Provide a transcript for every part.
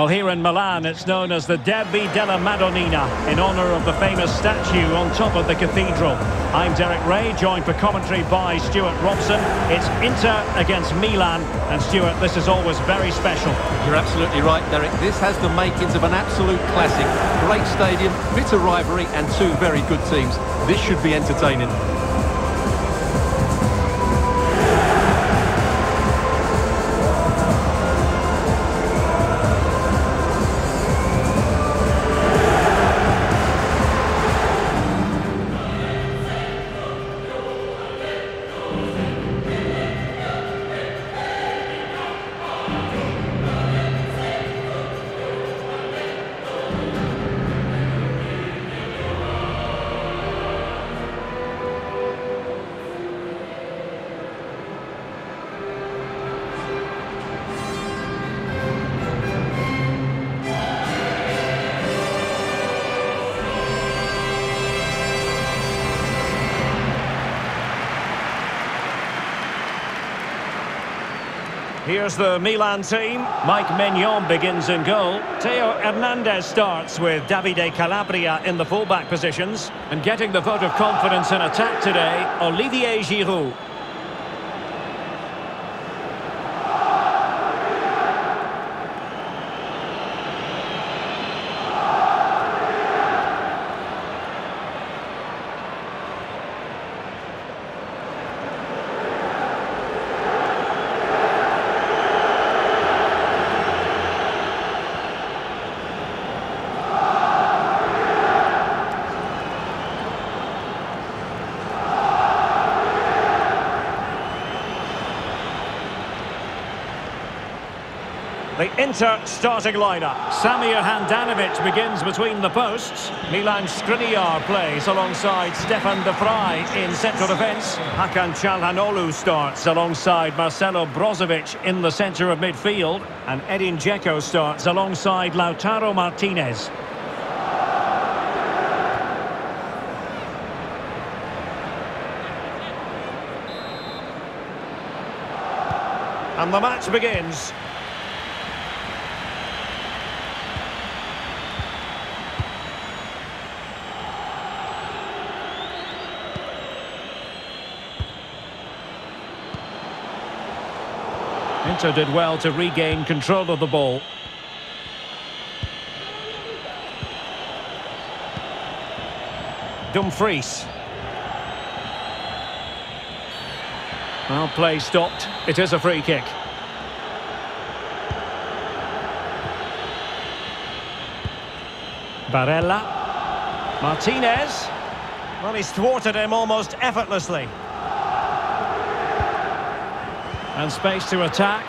Well, here in Milan, it's known as the Derby della Madonnina, in honour of the famous statue on top of the cathedral. I'm Derek Ray, joined for commentary by Stuart Robson. It's Inter against Milan, and Stuart, this is always very special. You're absolutely right, Derek. This has the makings of an absolute classic. Great stadium, bitter rivalry, and two very good teams. This should be entertaining. Here's the Milan team. Mike Maignan begins in goal. Theo Hernandez starts with Davide Calabria in the fullback positions. And getting the vote of confidence in attack today, Olivier Giroud. Inter starting lineup. Samir Handanovic begins between the posts. Milan Skriniar plays alongside Stefan de Vrij in central defence. Hakan Çalhanoğlu starts alongside Marcelo Brozovic in the centre of midfield. And Edin Dzeko starts alongside Lautaro Martinez. And the match begins. Inter did well to regain control of the ball. Dumfries. Well, play stopped. It is a free kick. Barella. Martinez. Well, he's thwarted him almost effortlessly. And space to attack.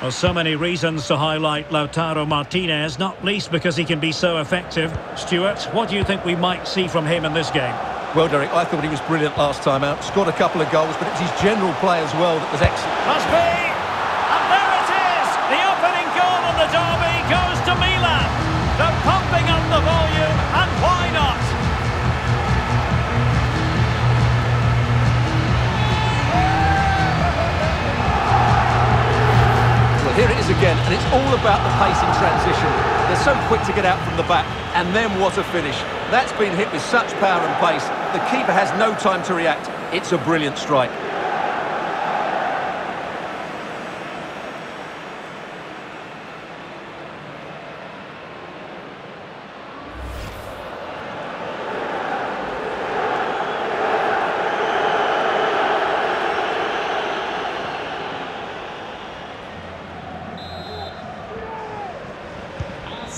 Well, so many reasons to highlight Lautaro Martinez, not least because he can be so effective. Stuart, what do you think we might see from him in this game? Well, Derek, I thought he was brilliant last time out. Scored a couple of goals, but it's his general play as well that was excellent. Must be! About the pace in transition. They're so quick to get out from the back, and then what a finish. That's been hit with such power and pace. The keeper has no time to react. It's a brilliant strike.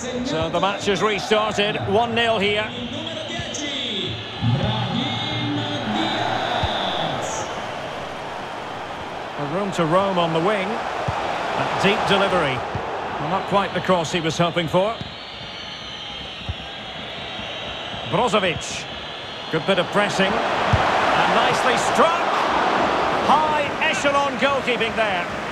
So the match has restarted. 1-0 here. A room to roam on the wing. A deep delivery. Well, not quite the cross he was hoping for. Brozovic. Good bit of pressing. And nicely struck. High echelon goalkeeping there.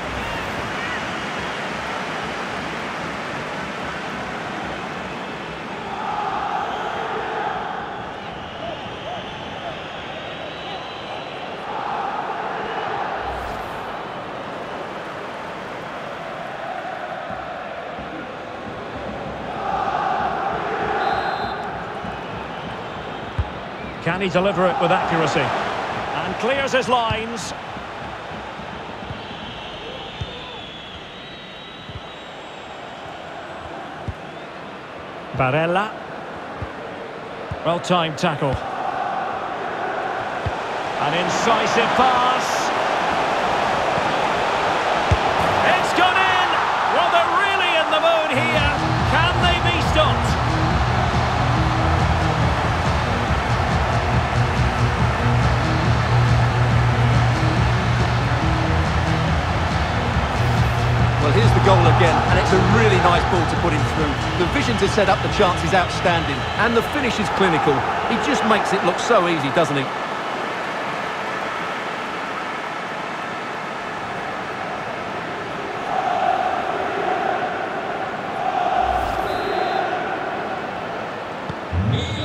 Can he deliver it with accuracy? And clears his lines. Barella. Well-timed tackle. An incisive pass. Goal again, and it's a really nice ball to put him through. The vision to set up the chance is outstanding, and the finish is clinical. He just makes it look so easy, doesn't he?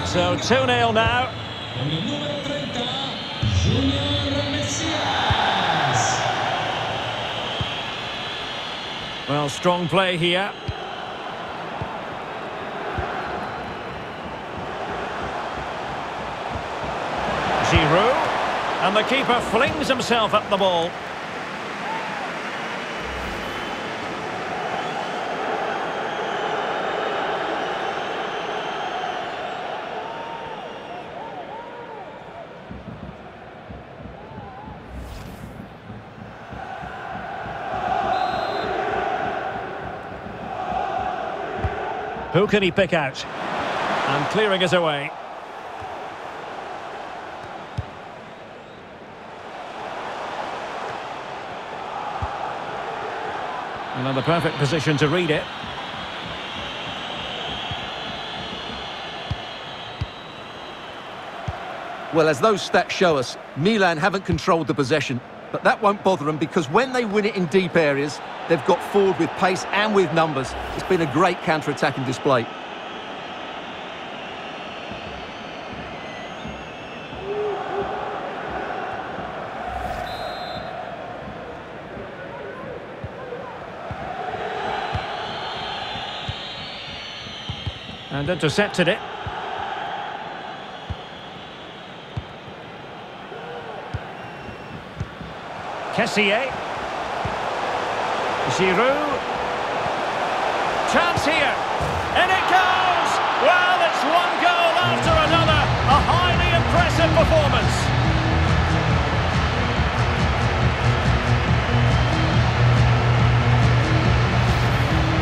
So 2-0 now. Well, strong play here. Giroud. And the keeper flings himself at the ball. Who can he pick out? And clearing it away. Another perfect position to read it. Well, as those stats show us, Milan haven't controlled the possession. But that won't bother them because when they win it in deep areas, they've got forward with pace and with numbers. It's been a great counter-attacking display. And intercepted it. Kessié. Giroud. Chance here. And it goes! Well, it's one goal after another. A highly impressive performance.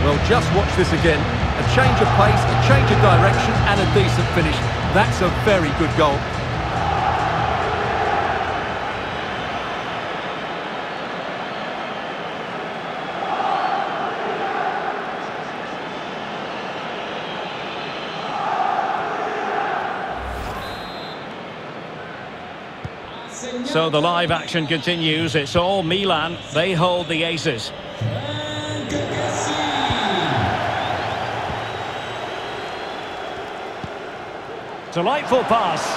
Well, just watch this again. A change of pace, a change of direction, and a decent finish. That's a very good goal. So the live action continues. It's all Milan. They hold the aces. Delightful pass.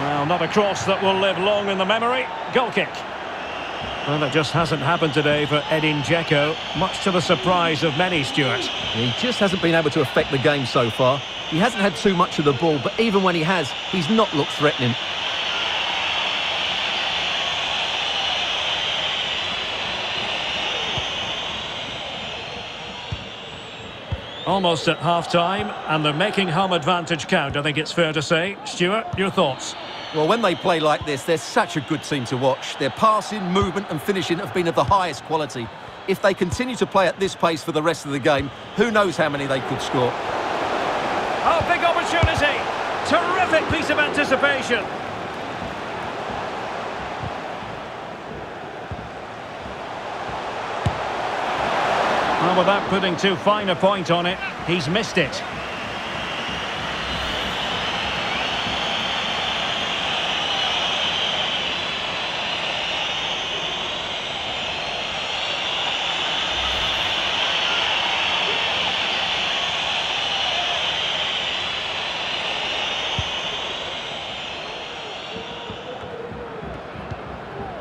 Well, not a cross that will live long in the memory. Goal kick. Well, that just hasn't happened today for Edin Dzeko, much to the surprise of many, Stuart. He just hasn't been able to affect the game so far. He hasn't had too much of the ball, but even when he has, he's not looked threatening. Almost at half-time, and they're making home advantage count, I think it's fair to say. Stuart, your thoughts? Well, when they play like this, they're such a good team to watch. Their passing, movement and finishing have been of the highest quality. If they continue to play at this pace for the rest of the game, who knows how many they could score. Oh, big opportunity! Terrific piece of anticipation. Well, without putting too fine a point on it, he's missed it.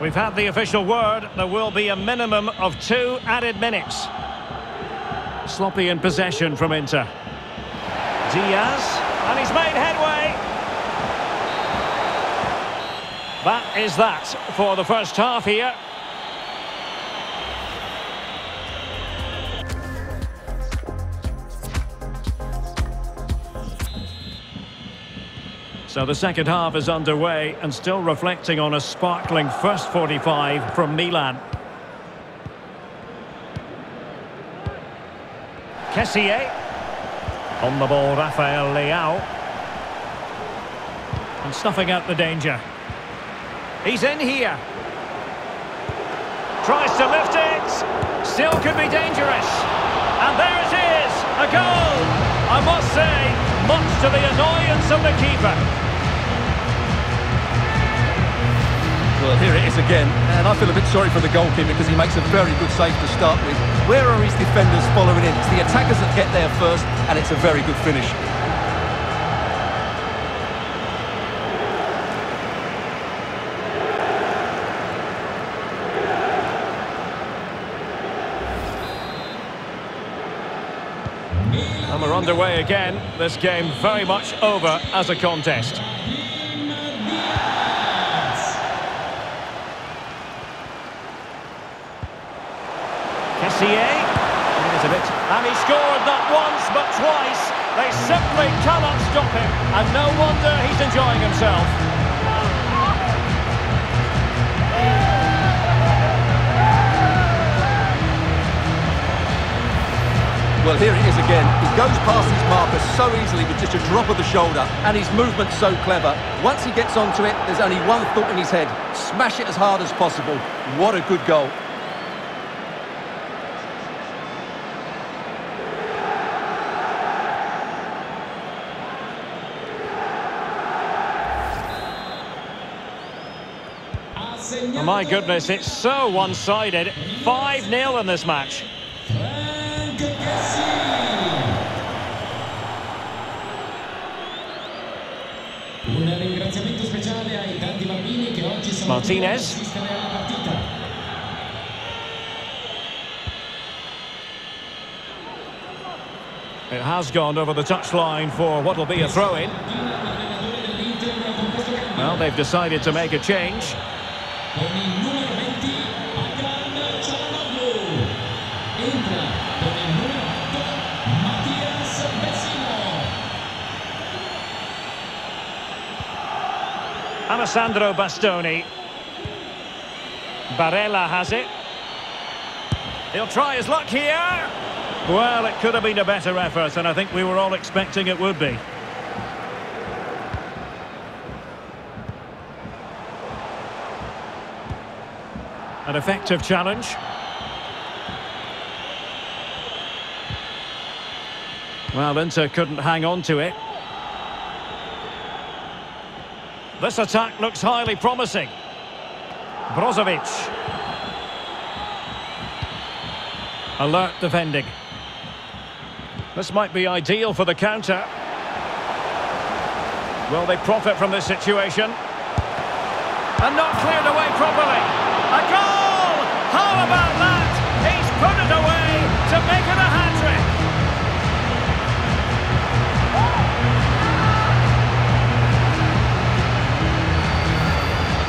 We've had the official word. There will be a minimum of two added minutes. Sloppy in possession from Inter. Diaz. And he's made headway. That is that for the first half here. So the second half is underway and still reflecting on a sparkling first 45 from Milan. Kessié. On the ball, Rafael Leao. And snuffing out the danger. He's in here. Tries to lift it. Still could be dangerous. And there it is. A goal. I must say, much to the annoyance of the keeper. Well, here it is again, and I feel a bit sorry for the goalkeeper because he makes a very good save to start with. Where are his defenders following in? It's the attackers that get there first, and it's a very good finish. Underway again. This game very much over as a contest. Kessié. a bit. And he scored not once but twice. They simply cannot stop him. And no wonder he's enjoying himself. Well, here it is again. He goes past his marker so easily with just a drop of the shoulder, and his movement's so clever. Once he gets onto it, there's only one thought in his head. Smash it as hard as possible. What a good goal. My goodness, it's so one-sided. 5-0 in this match. Martinez. It has gone over the touchline for what will be a throw-in. Well, they've decided to make a change. Alessandro il Barella has it. He'll try his luck here. Well, it could have been a better effort, and I think we were all expecting it would be. An effective challenge. Well, Inter couldn't hang on to it. This attack looks highly promising. Brozovic. Alert defending. This might be ideal for the counter. Will they profit from this situation? And not cleared away properly.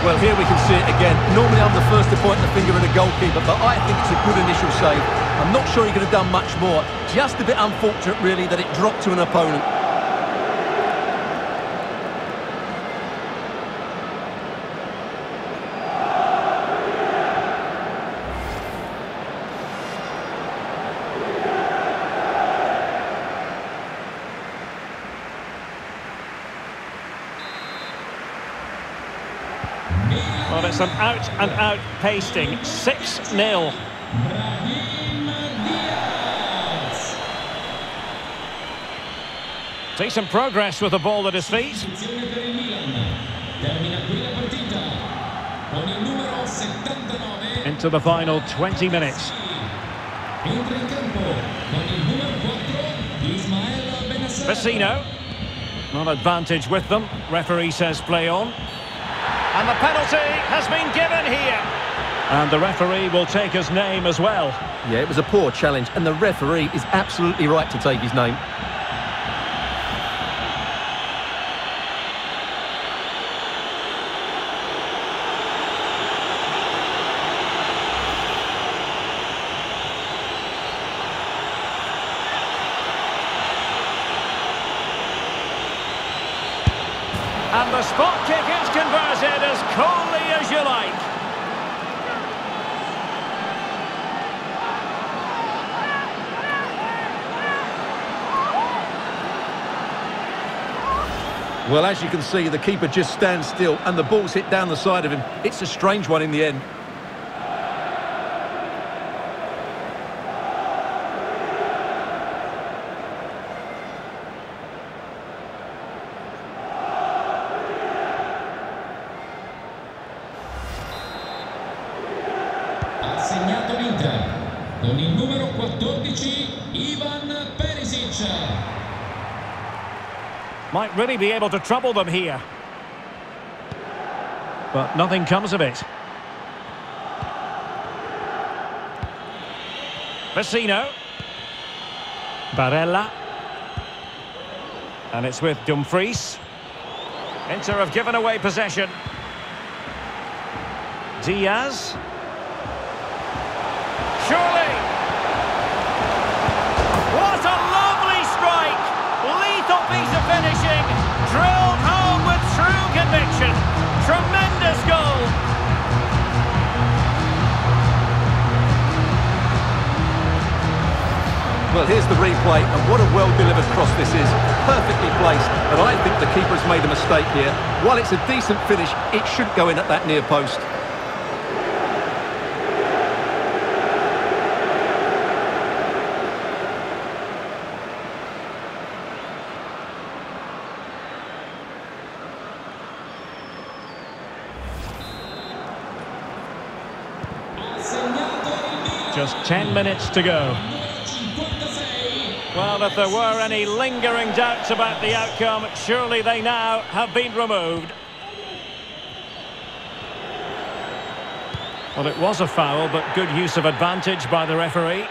Well, here we can see it again. Normally I'm the first to point the finger at a goalkeeper, but I think it's a good initial save. I'm not sure he could have done much more. Just a bit unfortunate, really, that it dropped to an opponent. Well, it's an out-and-out pasting. 6-0. Brahim Diaz. Decent progress with the ball at his feet. Posizione per il Milan. Termina qui la partita. Con il numero 79. Into the final 20 minutes. Entra in campo con il numero 4 Ismael Bennacer. Vecino. Not advantage with them. Referee says play on. And the penalty has been given here. And the referee will take his name as well. Yeah, it was a poor challenge, and the referee is absolutely right to take his name. And the spot kick is converted as coolly as you like. Well, as you can see, the keeper just stands still and the ball's hit down the side of him. It's a strange one in the end. Con il numero 14 Ivan Perisic. Might really be able to trouble them here. But nothing comes of it. Vecino. Barella. And it's with Dumfries. Inter have given away possession. Diaz. Well, here's the replay, and what a well-delivered cross this is. Perfectly placed, and I think the keeper has made a mistake here. While it's a decent finish, it should go in at that near post. Just 10 minutes to go. Numero 56. Well, if there were any lingering doubts about the outcome, surely they now have been removed. Well, it was a foul, but good use of advantage by the referee.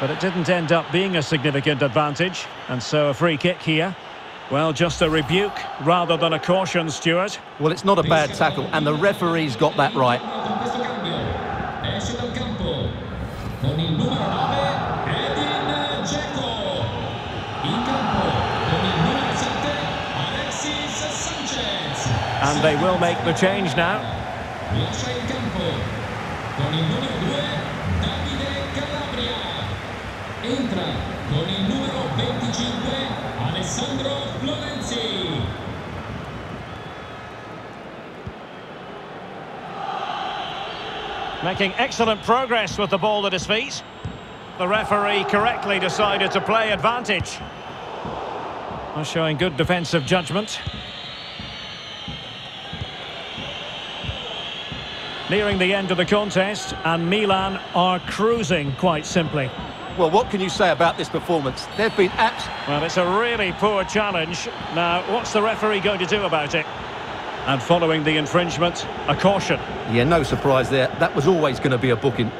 But it didn't end up being a significant advantage, and so a free kick here. Well, just a rebuke rather than a caution, Stuart. Well, it's not a bad tackle, and the referee's got that right. Con questo cambio esce dal campo con il numero 9 Edin Dzeko. In campo con il numero 7 Alexis Sanchez. And they will make the change now. Lascia il campo con il numero 2 Davide Calabria. Entra con il numero 25 Alessandro Florenzi. Making excellent progress with the ball at his feet. The referee correctly decided to play advantage. Showing good defensive judgment. Nearing the end of the contest, and Milan are cruising quite simply. Well, what can you say about this performance? They've been abs... Well, it's a really poor challenge. Now, what's the referee going to do about it? And following the infringement, a caution. Yeah, no surprise there. That was always going to be a booking.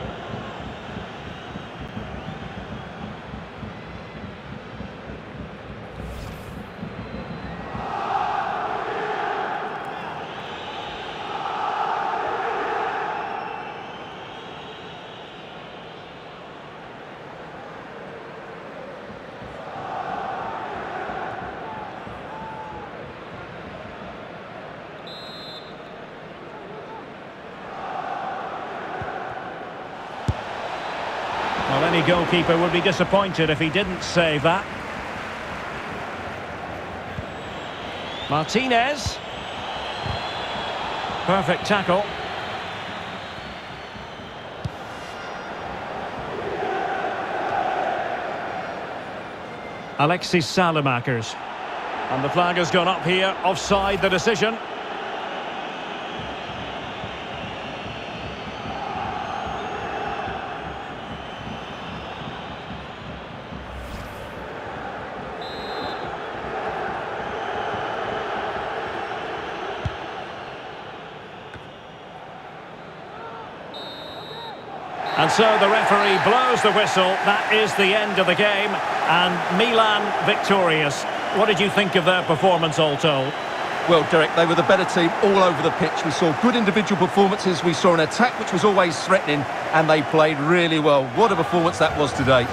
Any goalkeeper would be disappointed if he didn't save that. Martinez. Perfect tackle. Alexis Saelemaekers. And the flag has gone up here, offside the decision. And so the referee blows the whistle. That is the end of the game. And Milan victorious. What did you think of their performance all told? Well, Derek, they were the better team all over the pitch. We saw good individual performances. We saw an attack which was always threatening, and they played really well. What a performance that was today.